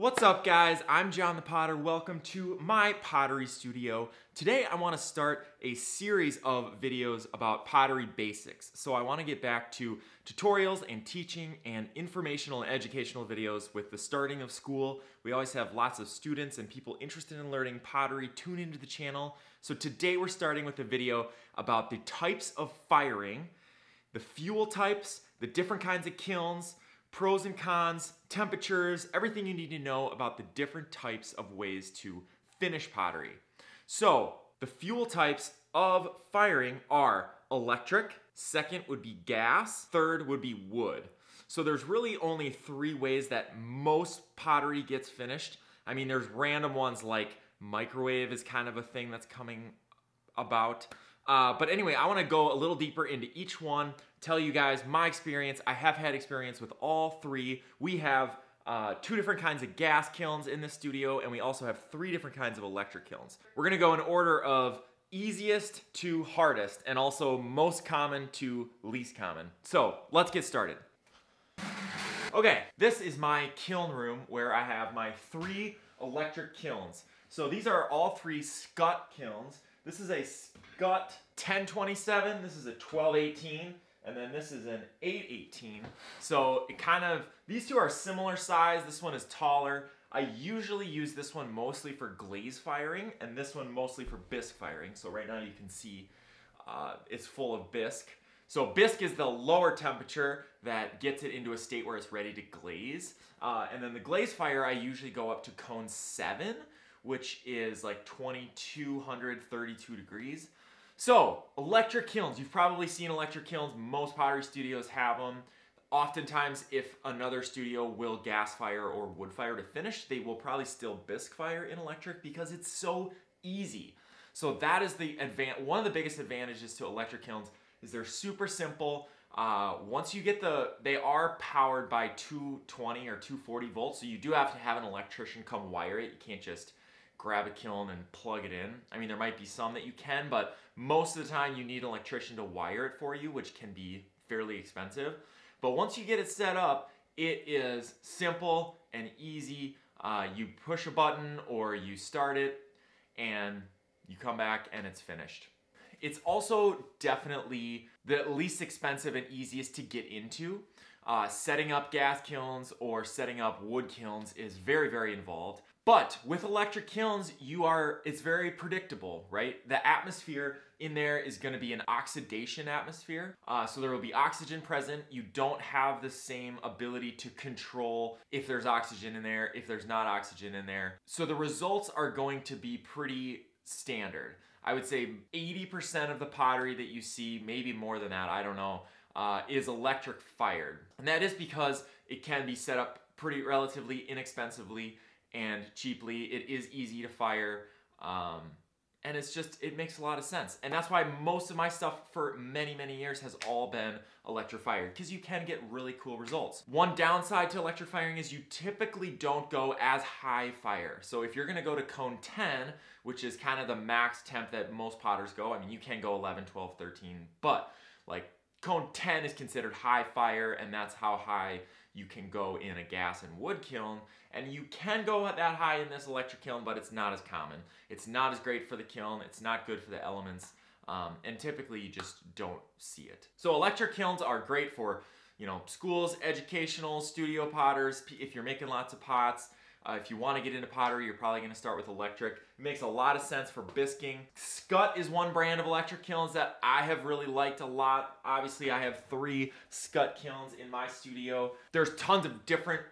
What's up guys? I'm Jon the Potter. Welcome to my pottery studio. Today I want to start a series of videos about pottery basics. So I want to get back to tutorials and teaching and informational and educational videos with the starting of school. We always have lots of students and people interested in learning pottery tune into the channel. So today we're starting with a video about the types of firing, the fuel types, the different kinds of kilns, pros and cons, temperatures, everything you need to know about the different types of ways to finish pottery. So, the fuel types of firing are electric, second would be gas, third would be wood. So there's really only three ways that most pottery gets finished. I mean, there's random ones like microwave is kind of a thing that's coming about. Uh, but anyway, I wanna go a little deeper into each one, tell you guys my experience. I have had experience with all three. We have uh, two different kinds of gas kilns in the studio, and we also have three different kinds of electric kilns. We're gonna go in order of easiest to hardest, and also most common to least common. So let's get started. Okay, this is my kiln room where I have my three electric kilns. So these are all three Skutt kilns. This is a Skutt 1027, this is a 1218, and then this is an 818. So it kind of, these two are similar size. This one is taller. I usually use this one mostly for glaze firing and this one mostly for bisque firing. So right now you can see uh, it's full of bisque. So bisque is the lower temperature that gets it into a state where it's ready to glaze. Uh, and then the glaze fire, I usually go up to cone seven, which is like 2232 degrees. So, electric kilns. You've probably seen electric kilns. Most pottery studios have them. Oftentimes, if another studio will gas fire or wood fire to finish, they will probably still bisque fire in electric because it's so easy. So that is the one of the biggest advantages to electric kilns is they're super simple. Uh, once you get the, they are powered by 220 or 240 volts, so you do have to have an electrician come wire it. You can't just grab a kiln and plug it in. I mean, there might be some that you can, but most of the time you need an electrician to wire it for you, which can be fairly expensive. But once you get it set up, it is simple and easy. Uh, you push a button or you start it and you come back and it's finished. It's also definitely the least expensive and easiest to get into. Uh, setting up gas kilns or setting up wood kilns is very, very involved. But with electric kilns, you are, it's very predictable, right? The atmosphere in there is gonna be an oxidation atmosphere. Uh, so there will be oxygen present. You don't have the same ability to control if there's oxygen in there, if there's not oxygen in there. So the results are going to be pretty standard. I would say 80% of the pottery that you see, maybe more than that, I don't know, uh, is electric fired. And that is because it can be set up pretty relatively inexpensively and cheaply. It is easy to fire. Um, and it's just, it makes a lot of sense. And that's why most of my stuff for many, many years has all been electrified because you can get really cool results. One downside to electrifying is you typically don't go as high fire. So if you're gonna go to cone 10, which is kind of the max temp that most potters go, I mean, you can go 11, 12, 13, but like cone 10 is considered high fire and that's how high you can go in a gas and wood kiln. And you can go that high in this electric kiln, but it's not as common. It's not as great for the kiln. It's not good for the elements. Um, and typically you just don't see it. So electric kilns are great for you know, schools, educational, studio potters, if you're making lots of pots, uh, if you want to get into pottery, you're probably going to start with electric. It makes a lot of sense for bisquing. Skutt is one brand of electric kilns that I have really liked a lot. Obviously, I have three Skutt kilns in my studio. There's tons of different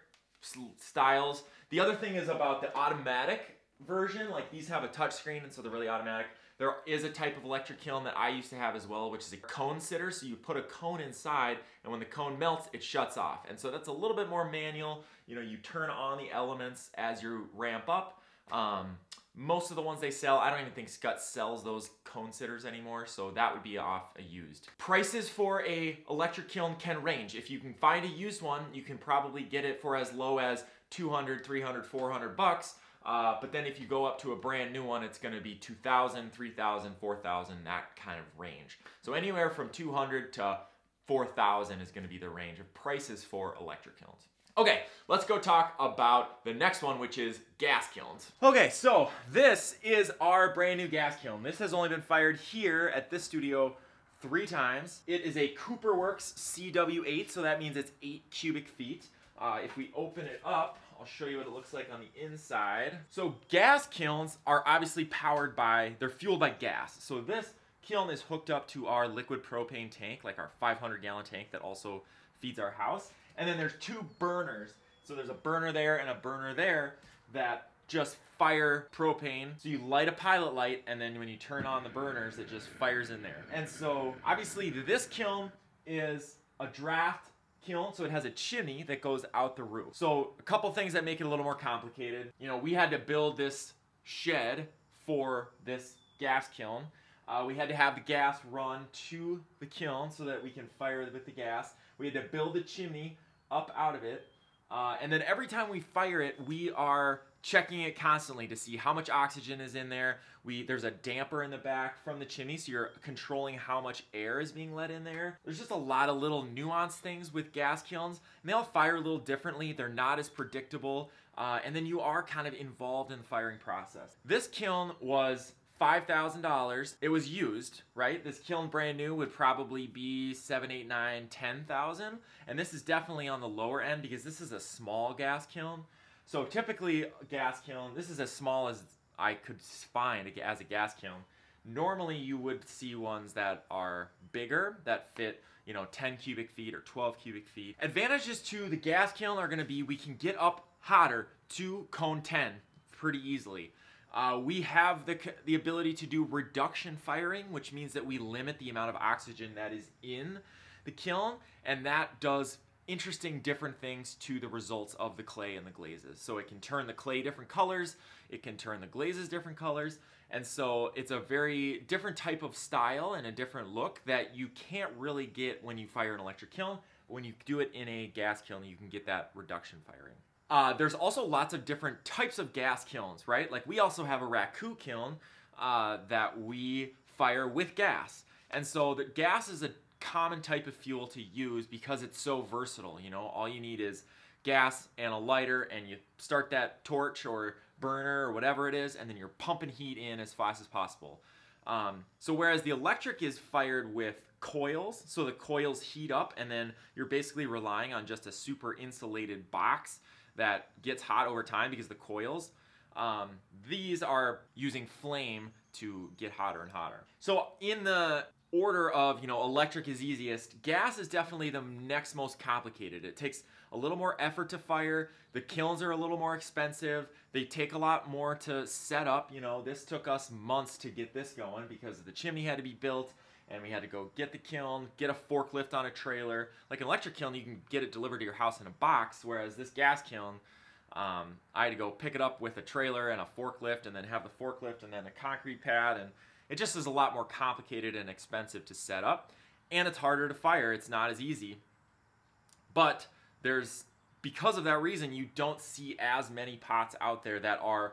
styles. The other thing is about the automatic version. Like these have a touch screen, and so they're really automatic. There is a type of electric kiln that I used to have as well, which is a cone sitter. So you put a cone inside, and when the cone melts, it shuts off. And so that's a little bit more manual. You know, you turn on the elements as you ramp up. Um, most of the ones they sell, I don't even think Skutt sells those cone sitters anymore, so that would be off a used. Prices for a electric kiln can range. If you can find a used one, you can probably get it for as low as 200, 300, 400 bucks. Uh, but then if you go up to a brand new one, it's gonna be 2,000, 3,000, 4,000, that kind of range. So anywhere from 200 to 4,000 is gonna be the range of prices for electric kilns. Okay, let's go talk about the next one, which is gas kilns. Okay, so this is our brand new gas kiln. This has only been fired here at this studio three times. It is a Cooper Works CW8, so that means it's eight cubic feet. Uh, if we open it up, I'll show you what it looks like on the inside. So gas kilns are obviously powered by, they're fueled by gas. So this kiln is hooked up to our liquid propane tank, like our 500 gallon tank that also feeds our house. And then there's two burners. So there's a burner there and a burner there that just fire propane. So you light a pilot light, and then when you turn on the burners, it just fires in there. And so obviously this kiln is a draft kiln, so it has a chimney that goes out the roof. So a couple things that make it a little more complicated. You know, we had to build this shed for this gas kiln. Uh, we had to have the gas run to the kiln so that we can fire with the gas. We had to build a chimney up out of it. Uh, and then every time we fire it, we are checking it constantly to see how much oxygen is in there. We There's a damper in the back from the chimney, so you're controlling how much air is being let in there. There's just a lot of little nuanced things with gas kilns, and they all fire a little differently. They're not as predictable, uh, and then you are kind of involved in the firing process. This kiln was $5,000. It was used, right? This kiln brand new would probably be seven, eight, nine. And this is definitely on the lower end because this is a small gas kiln. So typically gas kiln, this is as small as I could find as a gas kiln. Normally you would see ones that are bigger, that fit, you know, 10 cubic feet or 12 cubic feet. Advantages to the gas kiln are gonna be we can get up hotter to cone 10 pretty easily. Uh, we have the, the ability to do reduction firing, which means that we limit the amount of oxygen that is in the kiln, and that does interesting different things to the results of the clay and the glazes. So it can turn the clay different colors, it can turn the glazes different colors, and so it's a very different type of style and a different look that you can't really get when you fire an electric kiln. When you do it in a gas kiln, you can get that reduction firing. Uh, there's also lots of different types of gas kilns, right? Like we also have a raku kiln uh, that we fire with gas. And so the gas is a common type of fuel to use because it's so versatile. You know, all you need is gas and a lighter and you start that torch or burner or whatever it is and then you're pumping heat in as fast as possible. Um, so whereas the electric is fired with coils, so the coils heat up and then you're basically relying on just a super insulated box that gets hot over time because the coils. Um, these are using flame to get hotter and hotter. So in the order of, you know, electric is easiest, gas is definitely the next most complicated. It takes a little more effort to fire. The kilns are a little more expensive. They take a lot more to set up. You know, this took us months to get this going because the chimney had to be built and we had to go get the kiln, get a forklift on a trailer. Like an electric kiln, you can get it delivered to your house in a box, whereas this gas kiln, um, I had to go pick it up with a trailer and a forklift, and then have the forklift and then a concrete pad, and it just is a lot more complicated and expensive to set up, and it's harder to fire. It's not as easy, but there's because of that reason, you don't see as many pots out there that are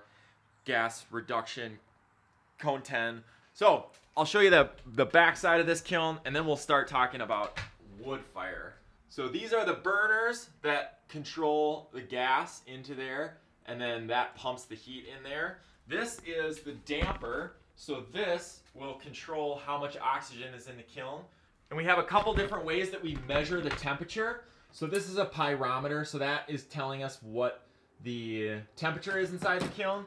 gas reduction cone 10 so I'll show you the, the back side of this kiln and then we'll start talking about wood fire. So these are the burners that control the gas into there and then that pumps the heat in there. This is the damper. So this will control how much oxygen is in the kiln. And we have a couple different ways that we measure the temperature. So this is a pyrometer. So that is telling us what the temperature is inside the kiln.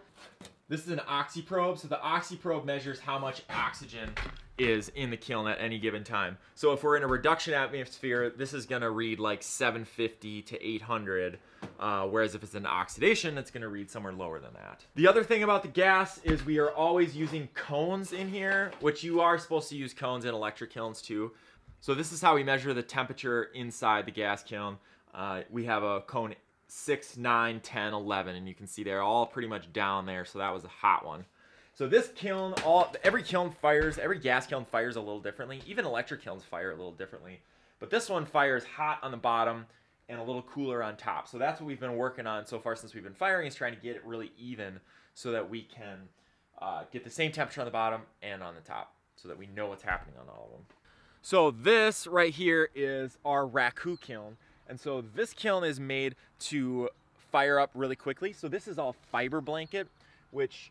This is an oxyprobe. So the oxyprobe measures how much oxygen is in the kiln at any given time. So if we're in a reduction atmosphere, this is gonna read like 750 to 800, uh, whereas if it's an oxidation, it's gonna read somewhere lower than that. The other thing about the gas is we are always using cones in here, which you are supposed to use cones in electric kilns too. So this is how we measure the temperature inside the gas kiln. Uh, we have a cone 6, 9, 10, 11, and you can see they're all pretty much down there, so that was a hot one. So this kiln, all every kiln fires, every gas kiln fires a little differently. Even electric kilns fire a little differently. But this one fires hot on the bottom and a little cooler on top. So that's what we've been working on so far since we've been firing is trying to get it really even so that we can uh, get the same temperature on the bottom and on the top so that we know what's happening on all of them. So this right here is our Raku kiln. And so this kiln is made to fire up really quickly. So this is all fiber blanket, which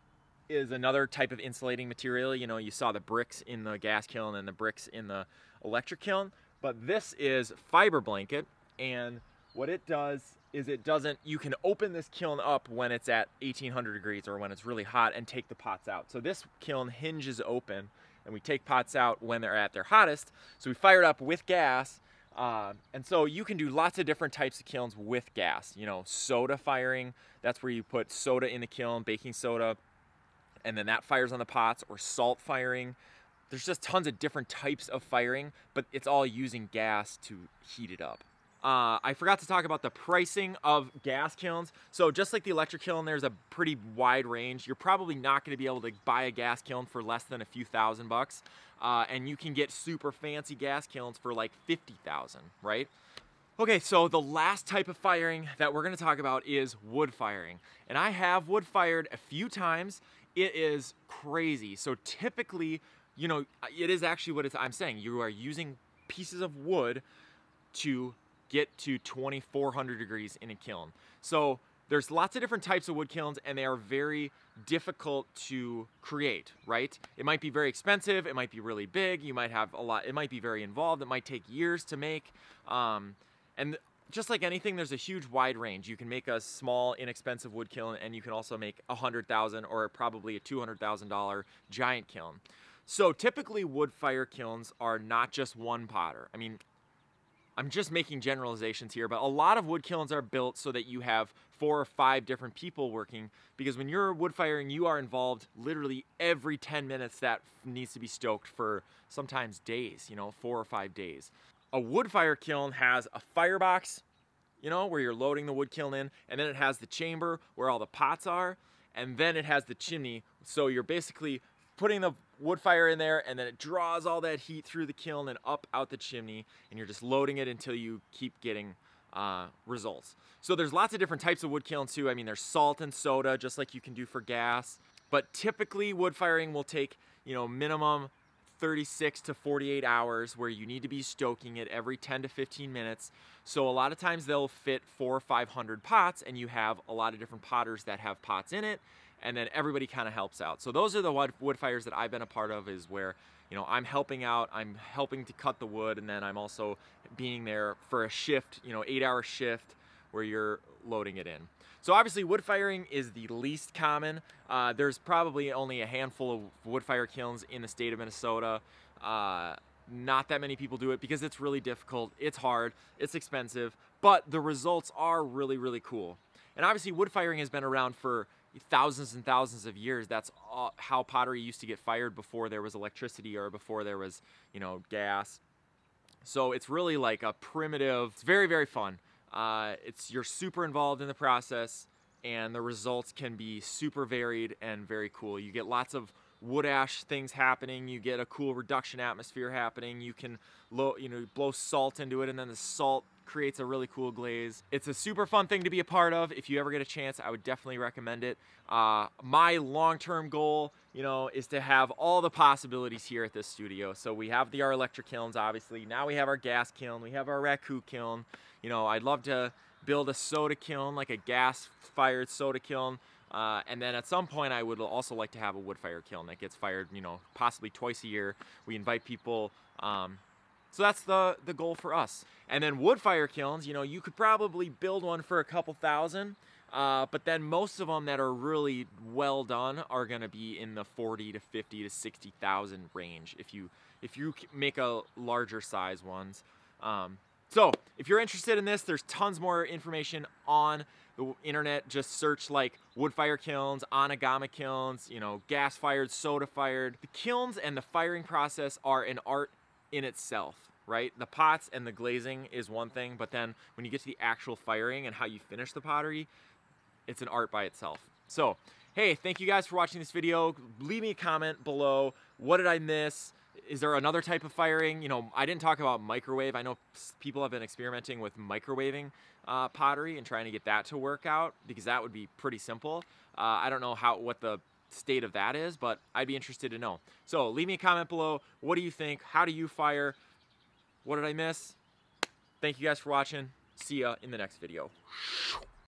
is another type of insulating material. You know, you saw the bricks in the gas kiln and the bricks in the electric kiln, but this is fiber blanket. And what it does is it doesn't, you can open this kiln up when it's at 1800 degrees or when it's really hot and take the pots out. So this kiln hinges open and we take pots out when they're at their hottest. So we fire it up with gas uh, and so you can do lots of different types of kilns with gas. You know, soda firing, that's where you put soda in the kiln, baking soda, and then that fires on the pots, or salt firing. There's just tons of different types of firing, but it's all using gas to heat it up. Uh, I forgot to talk about the pricing of gas kilns. So just like the electric kiln, there's a pretty wide range. You're probably not going to be able to buy a gas kiln for less than a few thousand bucks. Uh, and you can get super fancy gas kilns for like 50,000, right? Okay, so the last type of firing that we're gonna talk about is wood firing. And I have wood fired a few times. It is crazy. So typically, you know, it is actually what I'm saying. You are using pieces of wood to get to 2400 degrees in a kiln. So there's lots of different types of wood kilns and they are very difficult to create, right? It might be very expensive, it might be really big, you might have a lot, it might be very involved, it might take years to make. Um, and just like anything, there's a huge wide range. You can make a small, inexpensive wood kiln and you can also make a hundred thousand or probably a $200,000 giant kiln. So typically wood fire kilns are not just one potter. I mean, I'm just making generalizations here, but a lot of wood kilns are built so that you have four or five different people working because when you're wood firing, you are involved literally every 10 minutes that needs to be stoked for sometimes days, you know, four or five days. A wood fire kiln has a firebox, you know, where you're loading the wood kiln in, and then it has the chamber where all the pots are, and then it has the chimney. So you're basically putting the wood fire in there and then it draws all that heat through the kiln and up out the chimney and you're just loading it until you keep getting uh, results. So there's lots of different types of wood kilns too. I mean, there's salt and soda, just like you can do for gas. But typically wood firing will take, you know, minimum 36 to 48 hours where you need to be stoking it every 10 to 15 minutes. So a lot of times they'll fit four or 500 pots and you have a lot of different potters that have pots in it and then everybody kind of helps out. So those are the wood, fires that I've been a part of is where, you know, I'm helping out, I'm helping to cut the wood, and then I'm also being there for a shift, you know, eight hour shift where you're loading it in. So obviously wood firing is the least common. Uh, there's probably only a handful of wood fire kilns in the state of Minnesota. Uh, not that many people do it because it's really difficult, it's hard, it's expensive, but the results are really, really cool. And obviously wood firing has been around for thousands and thousands of years. That's all, how pottery used to get fired before there was electricity or before there was, you know, gas. So it's really like a primitive, it's very, very fun. Uh, it's You're super involved in the process and the results can be super varied and very cool. You get lots of wood ash things happening. You get a cool reduction atmosphere happening. You can, you know, blow salt into it and then the salt creates a really cool glaze. It's a super fun thing to be a part of. If you ever get a chance, I would definitely recommend it. Uh, my long-term goal, you know, is to have all the possibilities here at this studio. So we have the our electric kilns, obviously. Now we have our gas kiln. We have our raku kiln. You know, I'd love to build a soda kiln, like a gas-fired soda kiln. Uh, and then at some point, I would also like to have a wood fire kiln that gets fired, you know, possibly twice a year. We invite people um, so that's the, the goal for us. And then wood fire kilns, you know, you could probably build one for a couple thousand, uh, but then most of them that are really well done are going to be in the 40 to 50 to 60,000 range if you if you make a larger size ones. Um, so if you're interested in this, there's tons more information on the internet. Just search like wood fire kilns, Anagama kilns, you know, gas fired, soda fired. The kilns and the firing process are an art in itself, right? The pots and the glazing is one thing, but then when you get to the actual firing and how you finish the pottery, it's an art by itself. So, hey, thank you guys for watching this video. Leave me a comment below. What did I miss? Is there another type of firing? You know, I didn't talk about microwave. I know people have been experimenting with microwaving uh, pottery and trying to get that to work out because that would be pretty simple. Uh, I don't know how what the state of that is, but I'd be interested to know. So leave me a comment below. What do you think? How do you fire? What did I miss? Thank you guys for watching. See ya in the next video.